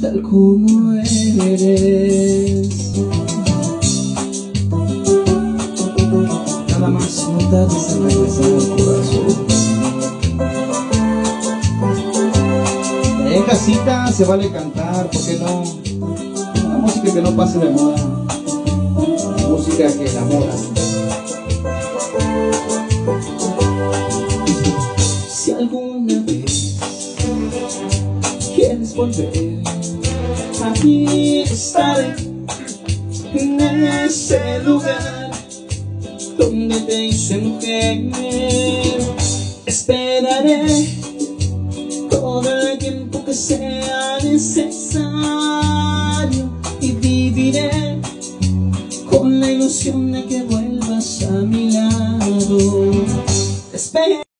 tal como eres. Nada más no tardes en regresar al corazón. En casita se vale cantar, ¿por qué no? Una música que no pase de moda. Música que enamora. Si alguna vez quieres volver, aquí estaré en ese lugar donde te hice mujer. Esperaré todo el tiempo que sea necesario y viviré con la ilusión de que vuelvas a mi lado. Espera